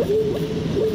Woo!